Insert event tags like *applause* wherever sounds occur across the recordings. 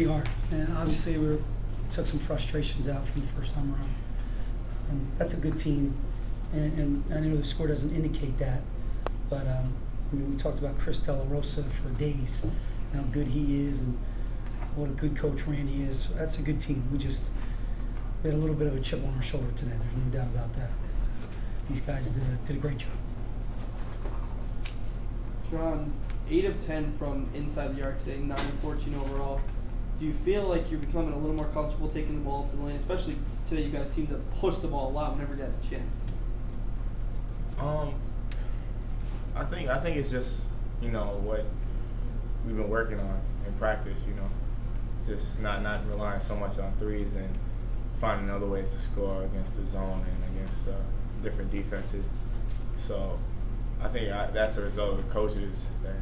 pretty hard, and obviously we were- took some frustrations out from the first time around. Um, that's a good team, and, and I know the score doesn't indicate that, but um, I mean, we talked about Chris De La Rosa for days, and how good he is, and what a good coach Randy is. So that's a good team. We just we had a little bit of a chip on our shoulder today. There's no doubt about that. These guys did, did a great job. John, eight of ten from inside the arc today, nine of fourteen overall. Do you feel like you're becoming a little more comfortable taking the ball to the lane? Especially today, you guys seem to push the ball a lot whenever you get a chance. Um, I think I think it's just you know what we've been working on in practice. You know, just not not relying so much on threes and finding other ways to score against the zone and against uh, different defenses. So I think I, that's a result of the coaches that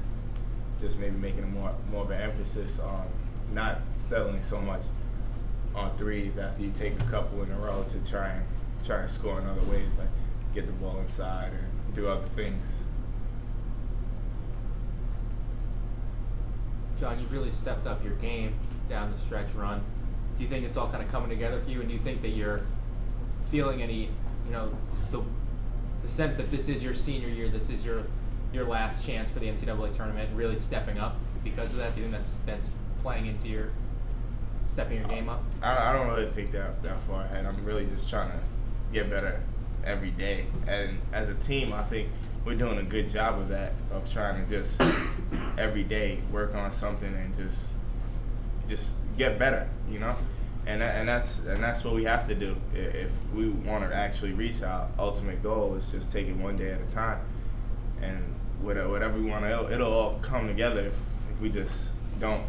just maybe making more more of an emphasis on not settling so much on threes after you take a couple in a row to try and try and score in other ways like get the ball inside or do other things. John, you've really stepped up your game down the stretch run. Do you think it's all kind of coming together for you, and do you think that you're feeling any, you know, the, the sense that this is your senior year, this is your your last chance for the NCAA tournament, really stepping up because of that? Do you think that's that's playing into your stepping your game up? I, I don't really think that that far ahead. I'm really just trying to get better every day, and as a team, I think we're doing a good job of that, of trying to just every day work on something and just just get better, you know. And and that's and that's what we have to do if we want to actually reach our ultimate goal. Is just take it one day at a time, and whatever, whatever we want to, it'll, it'll all come together if, if we just don't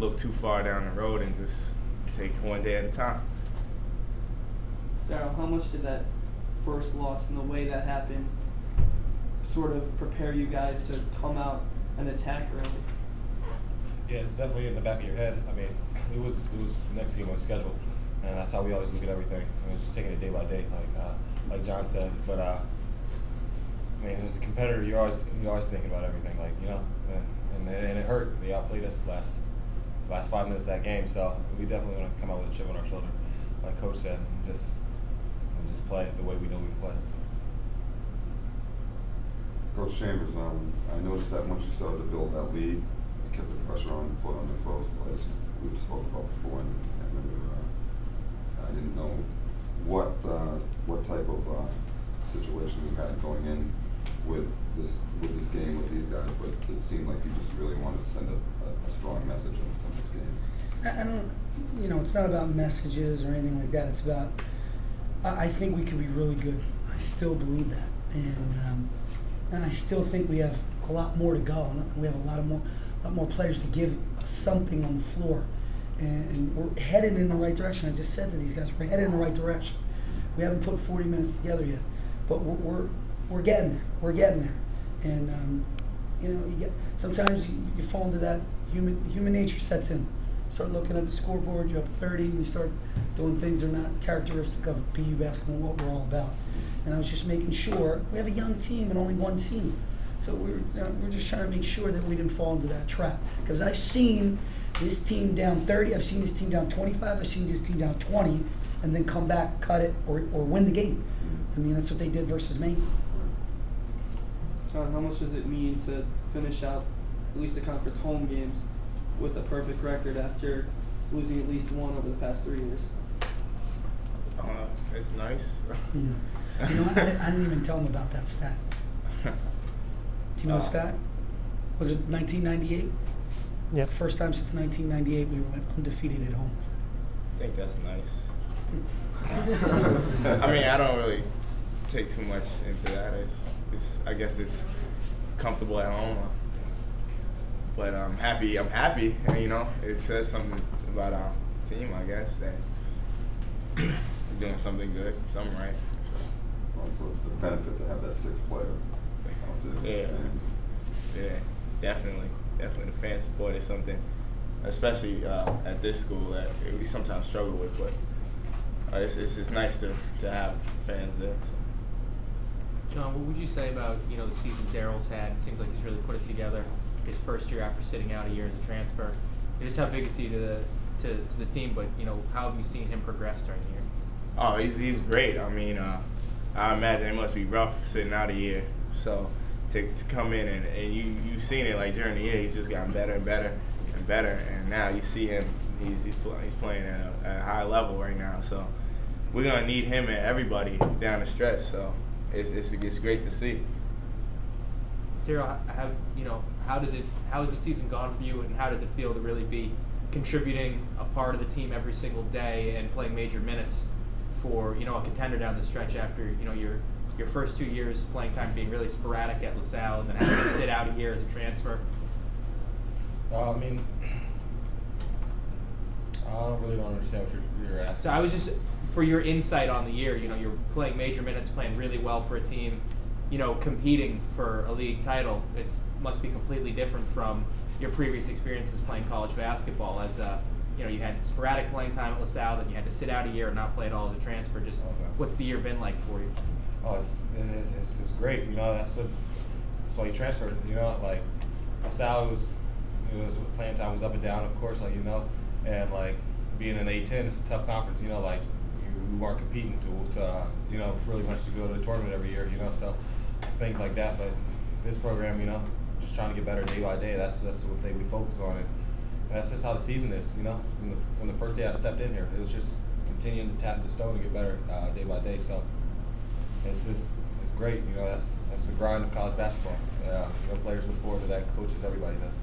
look too far down the road and just take one day at a time. Darryl, how much did that first loss and the way that happened sort of prepare you guys to come out and attack early? Yeah, it's definitely in the back of your head. I mean, it was it was the next game on schedule, and that's how we always look at everything. I mean, just taking it day by day, like uh, like John said. But uh, I mean, as a competitor, you're always you're always thinking about everything, like you know, and and, and it hurt. They outplayed us last last five minutes of that game, so we definitely want to come out with a chip on our shoulder, like Coach said, and just and just play the way we know we play. Coach Chambers, um, I noticed that once you started to build that lead, you kept the pressure on, foot on the throats, like we've spoke about before, and, we were, uh, I didn't know what, uh, what type of, uh, situation you had going in with this, with this game with these guys, but it seemed like you just really wanted to send a, a, a strong message in tonight's game. I don't, you know, it's not about messages or anything like that. It's about, I, I think we can be really good. I still believe that. And, um, and I still think we have a lot more to go. We have a lot of more, lot more players to give something on the floor. And, and we're headed in the right direction. I just said to these guys, we're headed in the right direction. We haven't put 40 minutes together yet, but we're, we're, we're getting there. We're getting there. And, um, you know, you get, sometimes you, you fall into that human, human nature sets in start looking at the scoreboard, you're up 30, and you start doing things that are not characteristic of BU basketball, what we're all about. And I was just making sure, we have a young team and only one senior. So we're, you know, we're just trying to make sure that we didn't fall into that trap. Because I've seen this team down 30, I've seen this team down 25, I've seen this team down 20, and then come back, cut it, or, or win the game. I mean, that's what they did versus Maine. John, how much does it mean to finish out at least the conference home games with a perfect record after losing at least one over the past three years? Uh, it's nice. You know, you know I, I didn't even tell him about that stat. *laughs* Do you know the Uh, stat? Was it 1998? Yeah. It's the first time since 1998 we went undefeated at home. I think that's nice. *laughs* *laughs* I mean, I don't really take too much into that. It's, it's I guess it's comfortable at home. But I'm happy. I'm happy. and, You know, it says something about our team. I guess that we're doing something good, something right. Well, it's a- the benefit to have that sixth player. Yeah. Yeah, definitely, definitely. The fan support is something, especially uh, at this school, that we sometimes struggle with. But uh, it's, it's just nice to, to have fans there. John, what would you say about you know the season Darryl's had? It seems like he's really put it together. His first year after sitting out a year as a transfer. Just how big is he to the to, to the team? But you know, how have you seen him progress during the year? Oh, he's he's great. I mean, uh, I imagine it must be rough sitting out a year. So to, to come in and, and you you've seen it like during the year, he's just gotten better and better and better. And now you see him, he's he's, he's playing at a, at a high level right now. So we're gonna need him and everybody down the stretch. So it's it's, it's great to see. Darryl, how you know how does it how has the season gone for you, and how does it feel to really be contributing a part of the team every single day and playing major minutes for you know a contender down the stretch after you know your your first two years playing time being really sporadic at LaSalle and then having to sit out a year as a transfer. Uh, I mean, I don't really don't understand what you're, you're asking. So I was just for your insight on the year. You know, you're playing major minutes, playing really well for a team. You know, competing for a league title. It must be completely different from your previous experiences playing college basketball. As uh, you know, you had sporadic playing time at LaSalle, then you had to sit out a year and not play at all as a transfer. Just Okay. what's the year been like for you? Oh, it's, it's, it's, it's great. You know, that's what, that's why you transferred. You know, like LaSalle was, it was playing time was up and down, of course, like you know, and like being in A10, it's a tough conference. You know, like you, we weren't competing to, to uh, you know, really much to go to the tournament every year. You know, so it's things like that. But this program, you know, just trying to get better day by day. That's that's what they we focus on, and, and that's just how the season is. You know, from the from the first day I stepped in here, it was just continuing to tap the stone to get better uh, day by day. So it's just it's great. You know, that's that's the grind of college basketball. Yeah, you know, players look forward to that. Coaches, everybody does.